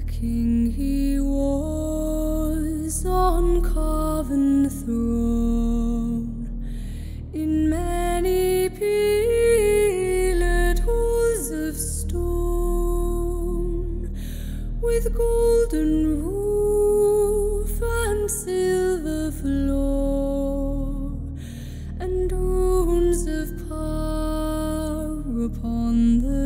king he was on carven throne. In many pillared halls of stone with golden roof and silver floor and runes of power upon the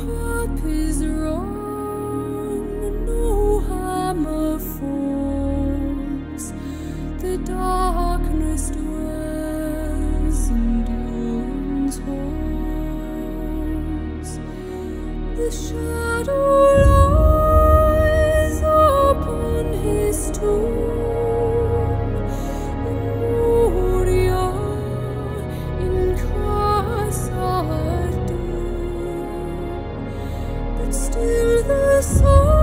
harp is wrong. No hammer falls the darkness dwells the shadow lies upon his tomb But the sun